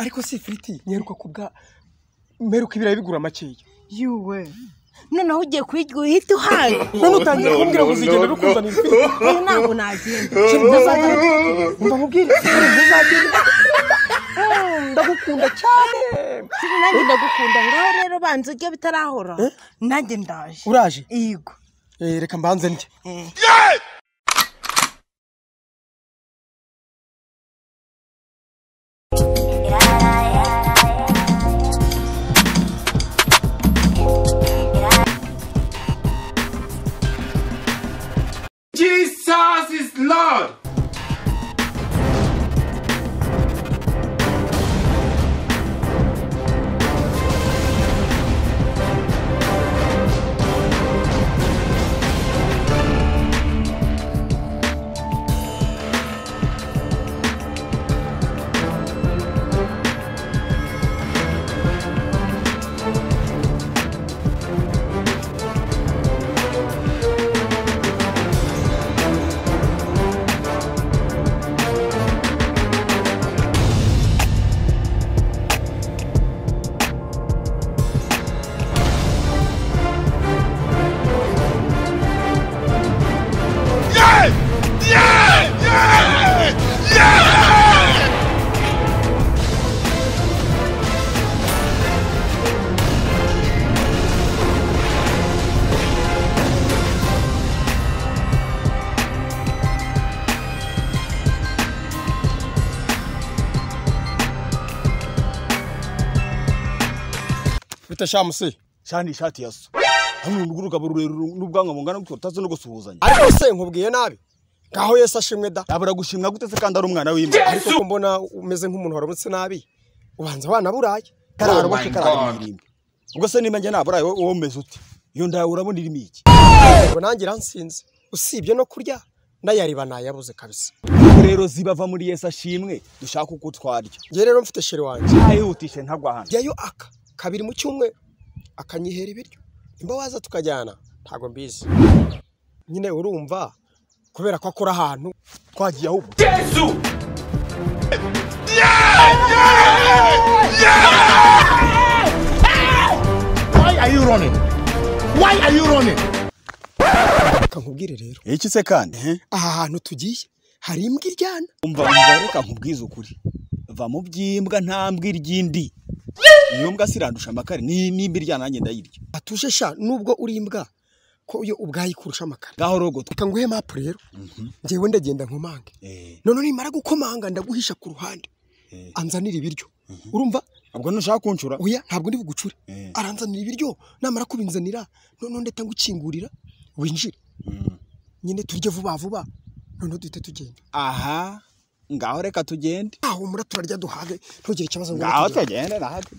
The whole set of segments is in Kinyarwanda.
ariko si ifiriti nyeruka kubwa mperuka ibirayi bigura makeya yuwe noneho ugiye kuyirya uhita uhaga none utangiye kumbwira ngo uzigenda no kuzana ibifiriti uyu ntabwo nagenda Sheri, ntuzagire ndagukunda cyane nanjye ndagukunda ngaho rero banza ujye bitarahora nanjye ndaje uraje yego Eh, reka mbanze ndye bita shamuse shani ishati ya so hano urugo urugabo rurerure n'ubwanwa bungana gutyo utazi no gusuhuzanya. Ariko se nkubwiye nabi? Ngaho yesu ashimwe da? Yabura gushimwa gute se kandi ari umwana w'imana? Ariko ko mbona umeze nk'umuntu waramutse nabi. Ubanza wanaburaye karara Oh my karara imirimbi ubwo se njye naburaye wowe umeze ute iyo ndawe urabona irimo iki? Ngo nanjye iransinze. Usibye no kurya n'ayariba nayabuze kabisa. Rero zibava muri yesu ashimwe dushaka uko twarya njye rero mfite sheri wanjye. Ayihutishe ntagwa hano. Jyayo aka. Kabiri mu cyumweru. Akanyihera ibiryo. Nimba waza tukajyana? Ntabwo mbizi. Nyine urumva? Kubera ko akora ahantu twagiye ahubwo. Jesus. Why are you running? Why are you running? reka nkubwire rero. Iki se kandi? Eh? aha hantu tugiye. Hari imbwa iryana. Umva umva reka nkubwize ukuri. Va mu by'imbwa nta mbwa iry'indi iyo mbwa sirandusha amakare ni nimba irya nanjye ndayirya. Atuje sha nubwo uri imbwa ko iyo ubwayo ikurusha amakara ngaho rogo reka nguhe mapu rero. Njyewe ndagenda nkomange. Eh. None nimara gukomanga ndaguhisha ku ruhande. Eh. anzanira ibiryo. Urumva? Ubwo ntushaka kuncura oya ntabwo ndi bugucure. Eh. aranzanira ibiryo namara kubinzanira. Noneho ndahita ngukingurira winjire. Nyine turye vuba vuba. Noneho duhite tugenda. Aha. Ngaho reka tugende aho mura turarya duhage ntugire ikibazo ngaho tugende. tugende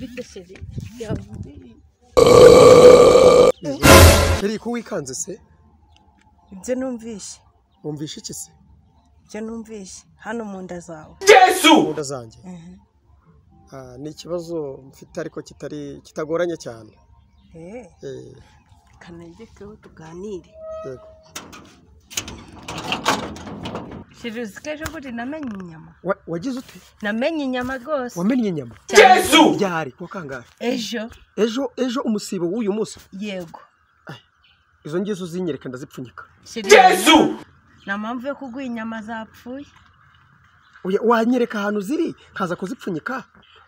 nawe bite sheri yavuye sheri ko wikanze se? Ibyo numvishe wumvishe iki se? Ibyo numvishe hano mu nda zawe. Jesus. gahunda zanjye? Ah, ni ikibazo mfite ariko kitari kitagoranye cyane. Eee Eh, kanegekeho tuganire. Yego. Sheri uzi ko ejo bundi namenye inyama. Wa- wagize ute? Namenye inyama rwose. Wamennye inyama? Jesus. ryari kuwa kangahe ejo. Ejo ejo umusibo w'uyu munsi? Yego. Izo ngizo uzinyereka ndazipfunyika. Jesus. nta mpamvu yo kuguha inyama zapfuye. Oya, wanyereka ahantu ziri nkaza kuzipfunyika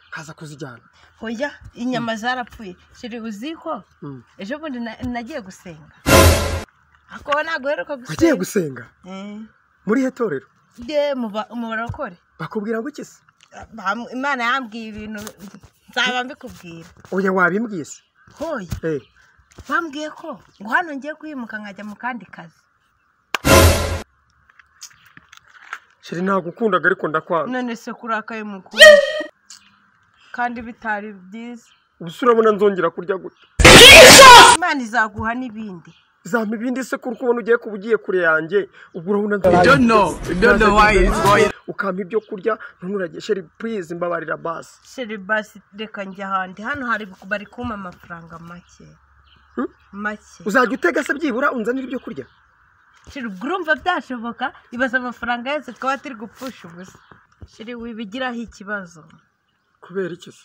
nkaza kuzijyana. Hoya inyama zarapfuye. Sheri uzi ko Mm. ejo bundi na- nagiye gusenga. Ako ntabwo uheruka wagiye gusenga gusenga? Eh, muri he torero? Ye mu ba- mu barokore. Bakubwira ngo iki se imana yambwiye ibintu nzaba mbikubwira. Oya wabimbwiye se? Hoya. Eh, bambwiye ko ngo hano ngiye kwimuka nkajya mu kandi kazi. Sheri nagukundaga ariko ndakwanga. None se kurakaye mukuru kandi bitari byiza. Ubuse urabona nzongera kurya gute? Imana izaguha n'ibindi. Zampa ibindi se kuko ubona ugiye kuba ugiye kure yanjye ubwo urabona ukampa ibyo kurya none uragiye sheri purize mbabarira basi sheri basi reka njya ahandi. Hano hari bari kumpa amafaranga make. Hmm? make. Uzajya utega se byibura unzanira ibyo kurya. Sheri ubwo urumva byashoboka? Ibaza amafaranga yose twaba turi gupfusha ubusa. Sheri wibigiraho ikibazo. Kubera iki se?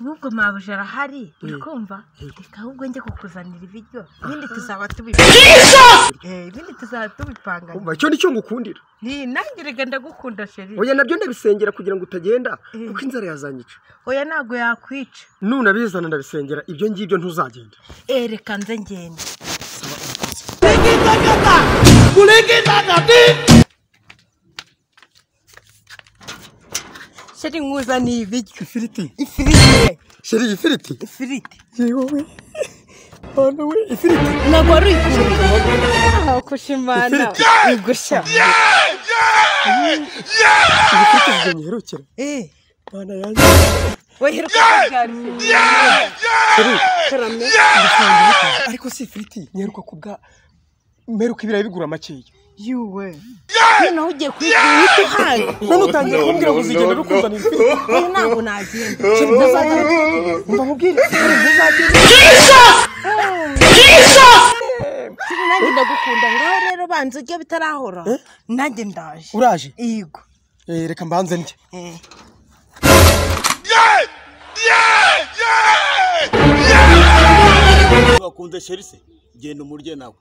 Nk'ubwo mabuja arahari uri Mm. kumva reka ahubwo njye kukuzanira ibiryo. Ibindi tuzaba tubipanga. Eh, ibindi tuzaba tubipanga. Umva icyo ni cyo ngukundira. Ni nanjye reka ndagukunda sheri oya na byo ndabisengera kugira ngo utagenda Eh. kuko inzara yazanyica. Oya ntabwo yakwica. Nunabizana ndabisengera ibyo ngibyo ntuzagenda Eh, reka nze ngende. Sheri ni ibiki ifiriti. Ifiriti. Sheri ifiriti. Ifiriti. Yewe. Bana we. Ifiriti. Ntabwo wari Ah kushimana. Igusha. ifiriti. Zigenyeherukira eh. Bana yanze. weheruka kuganira sheri. Karame ariko si ifiriti. Nyeruka kubwa. Meruka ibirayi bigura makeya yuwe noneho ugiye kuyigura uhita uhaye none utangiye kumbwira ngo uzigenda bikuzanira ifiriti ubu ntabwo nagenda sheri ntazagenda umva mubwire sheri ntazagenda nanjye ndagukunda ngaho rero banza ujye bitarahora nanjye ndaje uraje yego Eh, reka mbanze ndye eh wakunze sheri se genda umurye nawe.